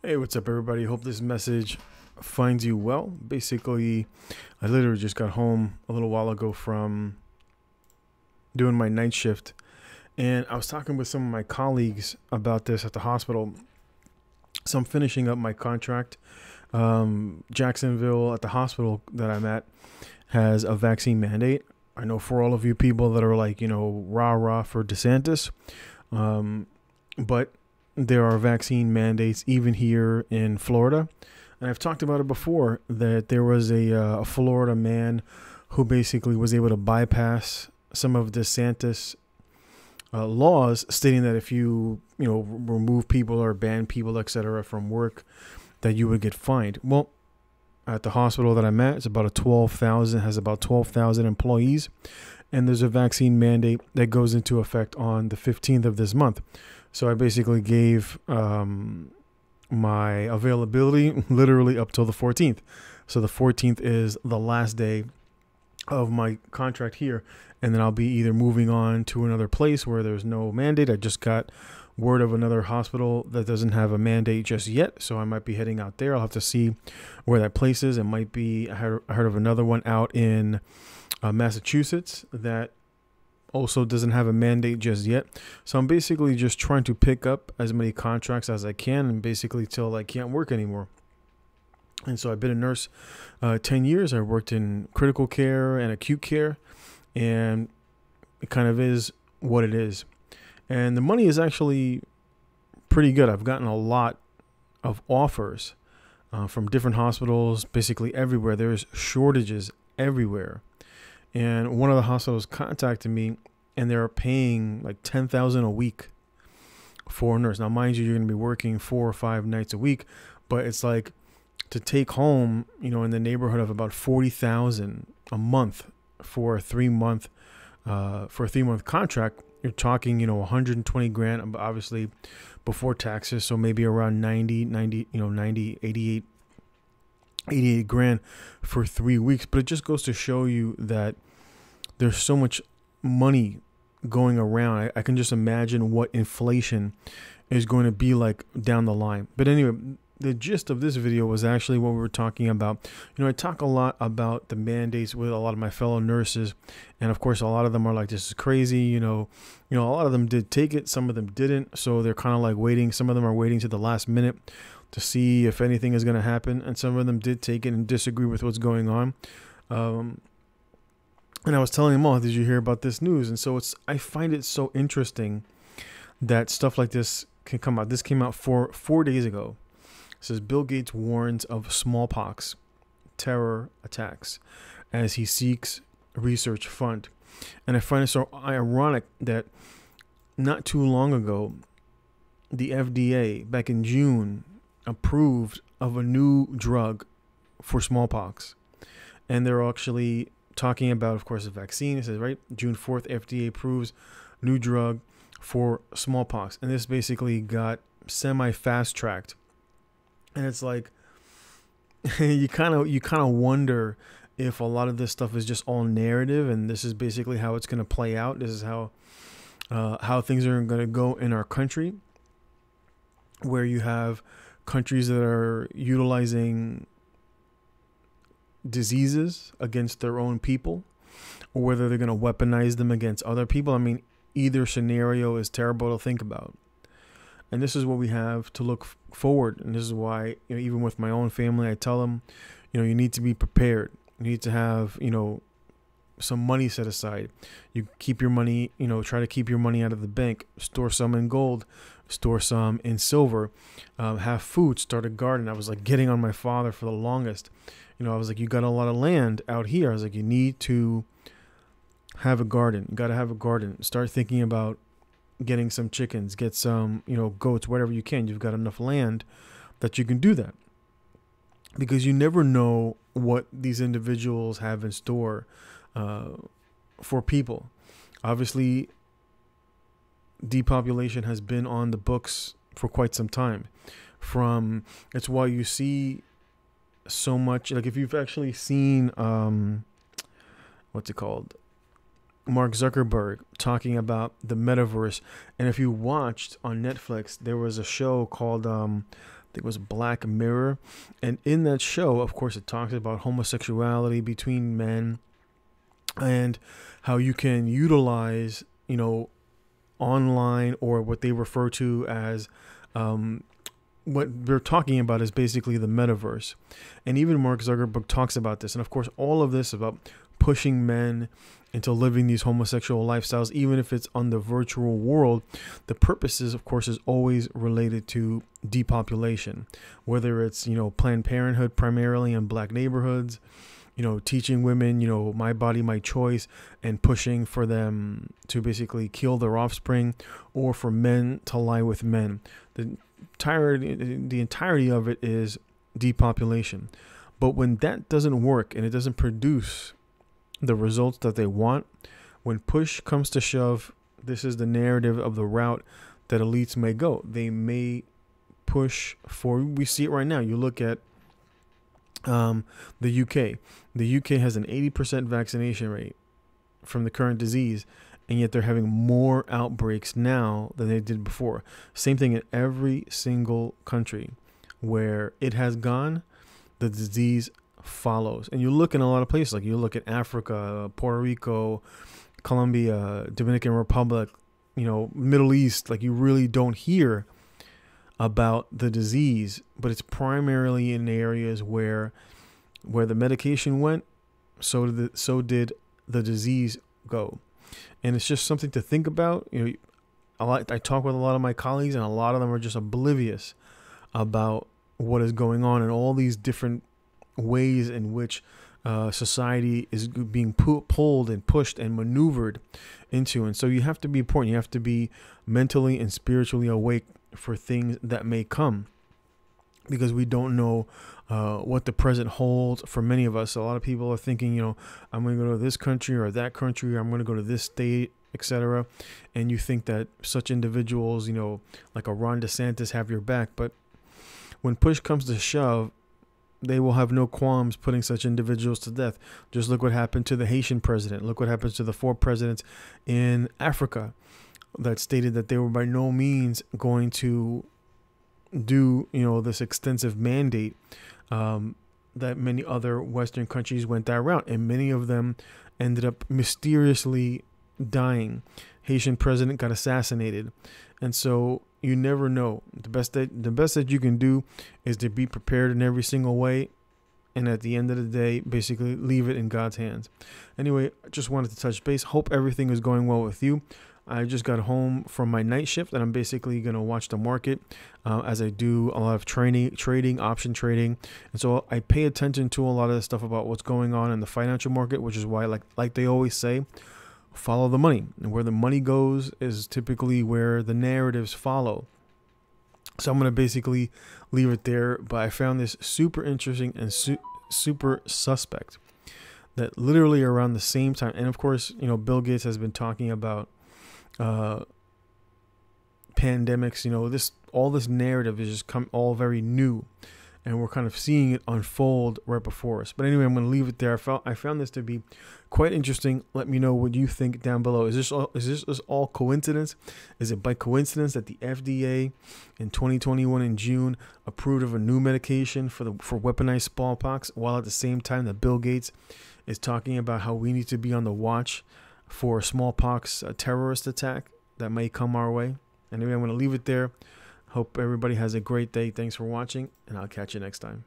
Hey, what's up, everybody? Hope this message finds you well. Basically, I literally just got home a little while ago from doing my night shift, and I was talking with some of my colleagues about this at the hospital. So I'm finishing up my contract. Um, Jacksonville at the hospital that I'm at has a vaccine mandate. I know for all of you people that are like, you know, rah rah for DeSantis, um, but there are vaccine mandates even here in Florida. And I've talked about it before that there was a, uh, a Florida man who basically was able to bypass some of DeSantis uh, laws stating that if you, you know, remove people or ban people, etc., from work, that you would get fined. Well, at the hospital that I'm at, it's about a 12,000, has about 12,000 employees. And there's a vaccine mandate that goes into effect on the 15th of this month. So I basically gave um, my availability literally up till the 14th. So the 14th is the last day of my contract here. And then I'll be either moving on to another place where there's no mandate. I just got word of another hospital that doesn't have a mandate just yet. So I might be heading out there. I'll have to see where that place is. It might be, I heard, heard of another one out in uh, Massachusetts that also doesn't have a mandate just yet. So I'm basically just trying to pick up as many contracts as I can and basically till I can't work anymore. And so I've been a nurse uh, 10 years. I worked in critical care and acute care, and it kind of is what it is. And the money is actually pretty good. I've gotten a lot of offers uh, from different hospitals, basically everywhere. There's shortages everywhere and one of the hospitals contacted me and they're paying like 10000 a week for a nurse now mind you you're going to be working four or five nights a week but it's like to take home you know in the neighborhood of about 40000 a month for a three month uh, for a three month contract you're talking you know 120 grand obviously before taxes so maybe around 90 90 you know 90 88 88 grand for three weeks. But it just goes to show you that there's so much money going around. I, I, can just imagine what inflation is going to be like down the line. But anyway, the gist of this video was actually what we were talking about. You know, I talk a lot about the mandates with a lot of my fellow nurses, and of course, a lot of them are like, "This is crazy." You know, you know, a lot of them did take it, some of them didn't, so they're kind of like waiting. Some of them are waiting to the last minute to see if anything is going to happen. And some of them did take it and disagree with what's going on. Um, and I was telling them, "Oh, did you hear about this news?" And so it's I find it so interesting that stuff like this can come out. This came out four four days ago. It says Bill Gates warns of smallpox terror attacks as he seeks research fund. And I find it so ironic that not too long ago, the FDA back in June approved of a new drug for smallpox. And they're actually talking about, of course, a vaccine. It says, right, June 4th, FDA approves new drug for smallpox. And this basically got semi fast tracked. And it's like, you kind of you kind of wonder if a lot of this stuff is just all narrative and this is basically how it's going to play out this is how uh, how things are going to go in our country where you have countries that are utilizing diseases against their own people or whether they're going to weaponize them against other people. I mean, either scenario is terrible to think about. And this is what we have to look forward. And this is why, you know, even with my own family, I tell them, you know, you need to be prepared. You need to have, you know, some money set aside. You keep your money, you know, try to keep your money out of the bank, store some in gold, store some in silver, um, have food, start a garden. I was like getting on my father for the longest. You know, I was like, you got a lot of land out here. I was like, you need to have a garden. You got to have a garden. Start thinking about getting some chickens, get some, you know, goats, whatever you can. You've got enough land that you can do that. Because you never know what these individuals have in store uh, for people. Obviously, depopulation has been on the books for quite some time. From it's why you see so much like if you've actually seen um, what's it called Mark Zuckerberg talking about the metaverse. And if you watched on Netflix, there was a show called um, think it was Black Mirror. And in that show, of course, it talks about homosexuality between men and how you can utilize, you know, online or what they refer to as um, what we're talking about is basically the metaverse. And even Mark Zuckerberg talks about this. And of course, all of this about pushing men into living these homosexual lifestyles, even if it's on the virtual world. The purposes, of course, is always related to depopulation, whether it's, you know, Planned Parenthood primarily in black neighborhoods, you know, teaching women, you know, my body, my choice, and pushing for them to basically kill their offspring or for men to lie with men. The entirety, the entirety of it is depopulation. But when that doesn't work and it doesn't produce the results that they want. When push comes to shove, this is the narrative of the route that elites may go. They may push for, we see it right now. You look at um, the UK. The UK has an 80% vaccination rate from the current disease, and yet they're having more outbreaks now than they did before. Same thing in every single country where it has gone, the disease follows. And you look in a lot of places, like you look at Africa, Puerto Rico, Colombia, Dominican Republic, you know, Middle East, like you really don't hear about the disease, but it's primarily in areas where where the medication went, so did the, so did the disease go. And it's just something to think about. You know, a lot I talk with a lot of my colleagues and a lot of them are just oblivious about what is going on and all these different ways in which uh, society is being pu- pulled and pushed and maneuvered into. And so you have to be important. You have to be mentally and spiritually awake for things that may come because we don't know uh, what the present holds for many of us. A lot of people are thinking, you know, I'm going to go to this country or that country, or I'm going to go to this state, etc. And you think that such individuals, you know, like a Ron DeSantis, have your back. But when push comes to shove, they will have no qualms putting such individuals to death. Just look what happened to the Haitian president. Look what happens to the four presidents in Africa that stated that they were by no means going to do, you know, this extensive mandate um, that many other Western countries went that route, and many of them ended up mysteriously dying. Haitian president got assassinated, and so you never know. The best that the best that you can do is to be prepared in every single way and at the end of the day basically leave it in God's hands. Anyway, I just wanted to touch base. Hope everything is going well with you. I just got home from my night shift and I'm basically going to watch the market uh, as I do a lot of training, trading, option trading. And so I pay attention to a lot of the stuff about what's going on in the financial market, which is why like like they always say, follow the money. And where the money goes is typically where the narratives follow. So I'm going to basically leave it there. But I found this super interesting and su- super suspect that literally around the same time, and of course, you know, Bill Gates has been talking about uh, pandemics. You know, this all this narrative is just come all very new and we're kind of seeing it unfold right before us. But anyway, I'm going to leave it there. I found I found this to be quite interesting. Let me know what you think down below. Is this all, is this is all coincidence? Is it by coincidence that the FDA in 2021 in June approved of a new medication for the for weaponized smallpox, while at the same time that Bill Gates is talking about how we need to be on the watch for smallpox a terrorist attack that may come our way? Anyway, I'm going to leave it there. Hope everybody has a great day. Thanks for watching, and I'll catch you next time.